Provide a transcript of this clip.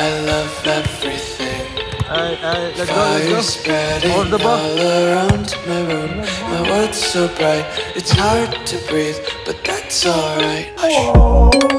I love everything. I, hey, let's go, Fire let's go. spreading all around my room. My world's so bright, it's hard to breathe, but that's alright.